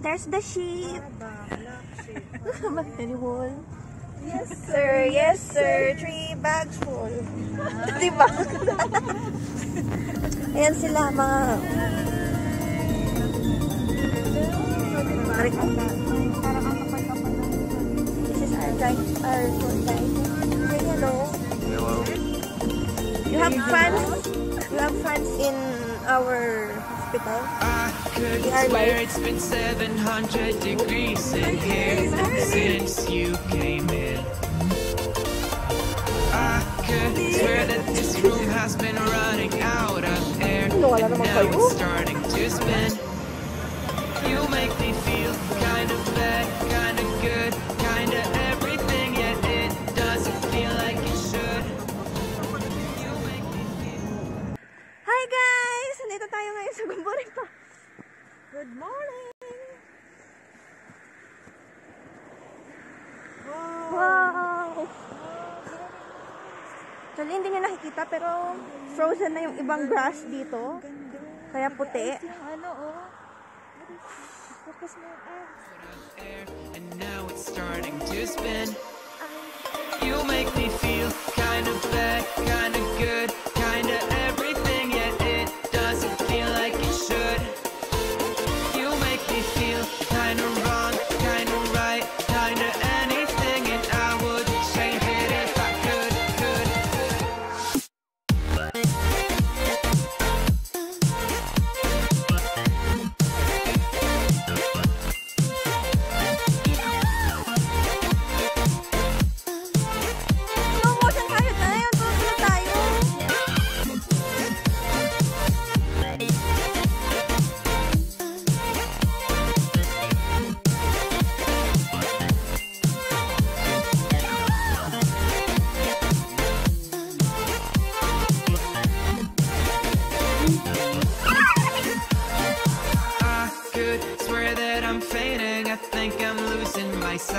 There's the sheep. Animal. Yes, sir. Yes, sir. Three bags full. diba? Ayan sila, mga... This is our guide, our tour guide. Say hello. Hello. You have fans? You have fans in our hospital? I could We swear it's been 700 degrees in here since you came in. I could swear that this room has been running out of air and now it's starting to spin. You make me feel kind of bad, kind of good, kind of everything, yet it doesn't feel like it should. You make me feel. Hi guys! Nandito tayo ngayon sa pa. Good morning! Wow! Actually, hindi nyo nakikita pero frozen na yung ibang grass dito. Kaya puti. Ano, oh. Focus mo, air, and now it's starting to spin. You make me feel kind of bad, kind of good,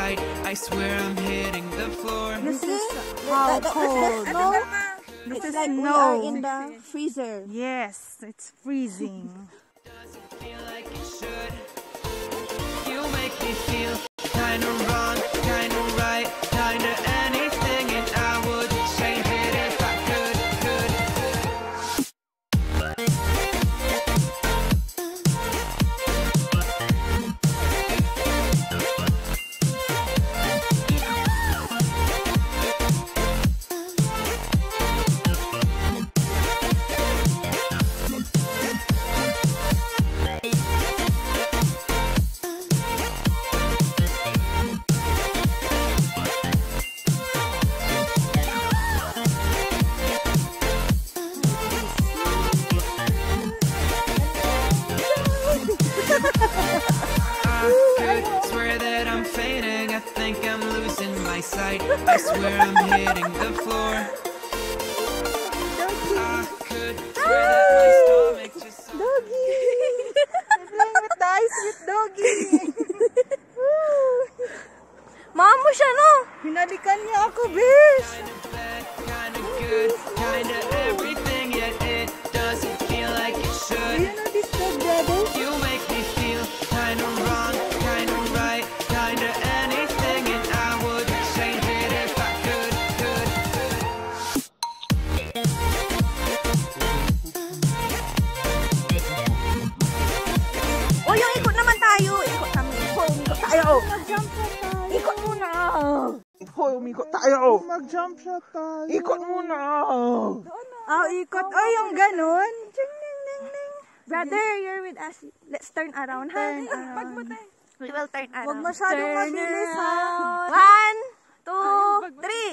my sight. I swear I'm hitting the floor. You see? How That- that- cold. The snow. This It's is like we snow. are in the freezer. Yes, it's freezing. that I'm fainting. I think I'm losing my sight. I swear I'm hitting the floor. I could swear that my stomach just. Doggy! Playing with the ice with doggy. Mama mo siya, no? Hinalikan niya ako, bish! Hoy, umikot tayo! Mag-jump shot tayo. Ikot muna! Ah, ikot. Oh, yung ganun. Ding, ding, ding, ding. Brother, you're with us. Let's turn around, ha? Turn around. We will turn around. Huwag masyadong mabilis, ha? around. One, two, three.